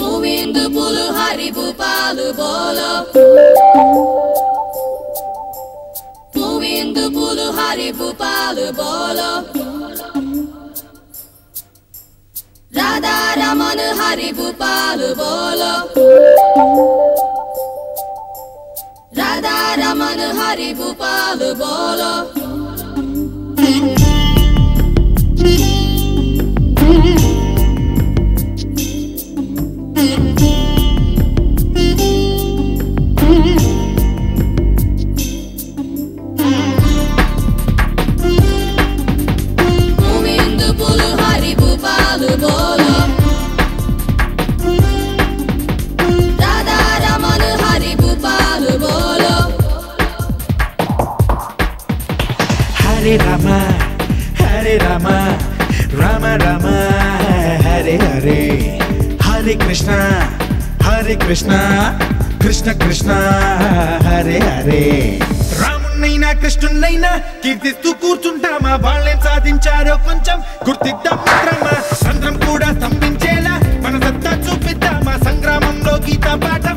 గోవింద పులు హరి భూపాలు బోలో. గోవింద పులు హరి భూపాలు బోలో. రాధా రమణ హరి భూపాలు బోలో. రాధా రమణ హరి భూపాలు బోలో. రామ రామ రామ హరే హరే హరే కృష్ణ హరే కృష్ణ కృష్ణ కృష్ణ హరే హరే రామున్నైనా కృష్ణున్నైనా కీర్తిస్తూ కూర్చుంటామా? వాళ్ళేం సాధించారో కొంచెం గుర్తిద్దాం మిత్రమా? సంద్రం కూడా స్తంభించేలా మన సత్తా చూపిద్దామా? సంగ్రామంలో గీత పాఠం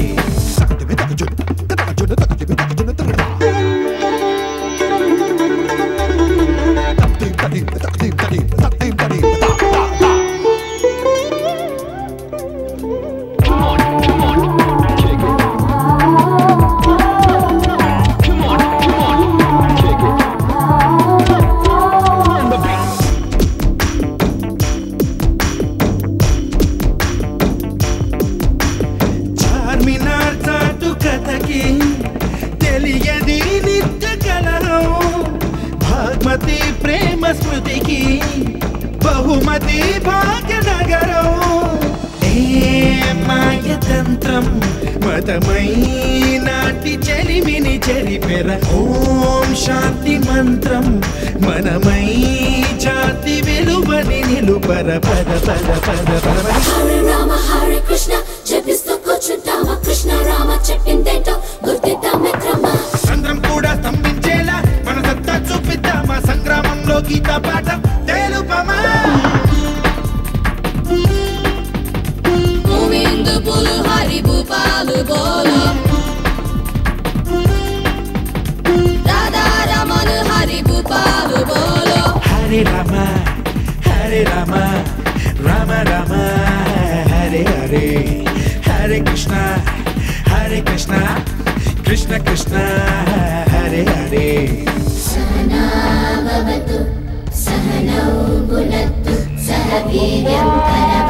బహుమతి భాగ్యనగరం. ఏ మాయతంత్రం మతమై నాటి చెలిమిని చెరిపెర. ఓం శాంతి మంత్రం మనమై జాతి విలువని నిలుపర. పద పద పద పద పద హరే రామ హరే కృష్ణ జపిస్తూ కూర్చుంటామా? కృష్ణ రామ చెప్పిందేంటో గుర్తిద్దాం హరే రామ హరే రామ రామ రామ హరే హరే హరే కృష్ణ హరే కృష్ణ కృష్ణ కృష్ణ హరే హరే సహనావతు సహనౌ పునత్తు సహ వీర్యం కరా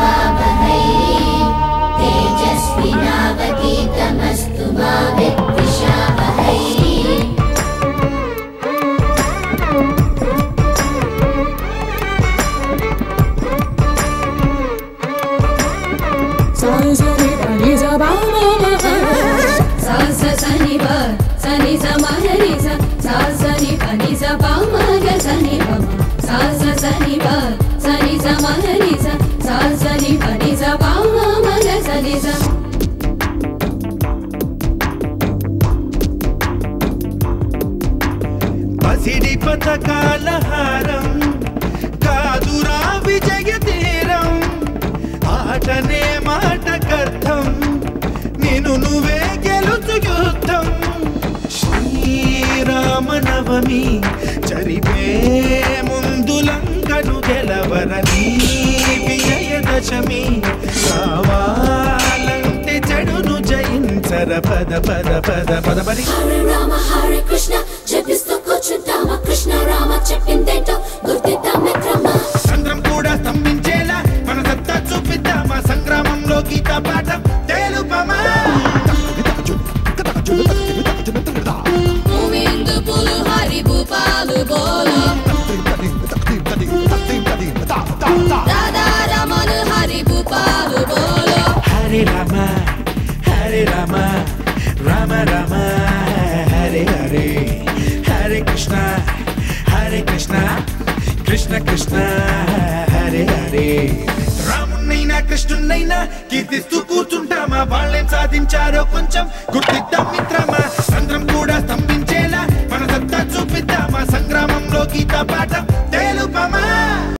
పసిడి పథకాల హారం. కాదురా విజయ తీరం. ఆటనే మాటకర్థం. నేను నువ్వే గెలుచు యుద్ధం. శ్రీరామనవమి చరిపే ముందు లంకను గెలవరని విజయదశమి కావాలంటే చెడును జయించర. పద పద పద పద పది రామ హరే కృష్ణ. చెప్పిందేంటో గుర్తిద్దామే క్రమ. సంద్రం కూడా స్తంభించేలా మన సత్తా చూపిద్దామా? సంగ్రామంలో గీత పాఠం తేలుపమా? గోవిందు పూలు హరి భూపాలు బోలు. రాధా రమను హరి భూపాలు బోలు. హరి రామ హరి రామ రామ రామ హరే హరే హరే కృష్ణ. కృష్ణ కృష్ణ హరే హరే. రామున్నైనా కృష్ణున్నైనా కీర్తిస్తూ కూర్చుంటామా? వాళ్ళేం సాధించారో కొంచెం గుర్తిద్దాం మిత్రమా? సంద్రం కూడా స్తంభించేలా మన సత్తా చూపిద్దామా? సంగ్రామంలో గీత పాఠం